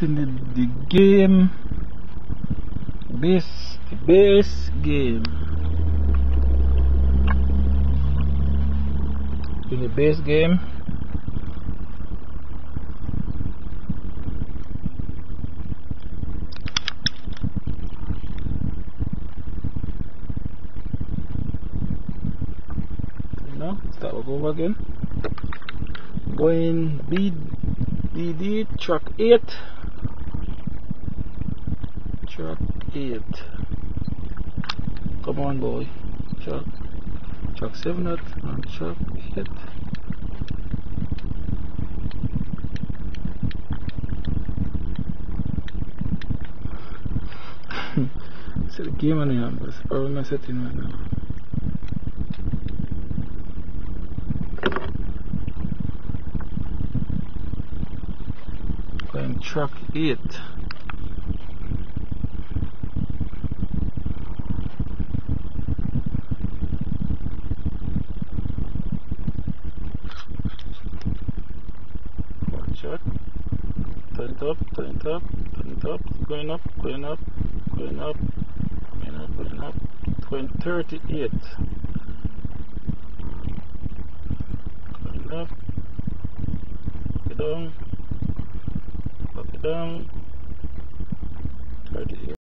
starting the, the game. Base the base game. In the base game. You know start over again. Going B BD track 8 track 8 come on boy. Track track 7 out and track 8 See the game on it's probably my setting right now. 8. Watch out. Turn it up, turn it up, turn it up, going up, going up, going up, going up, going up. 20, 38. Going up, get down, down. Try to hear.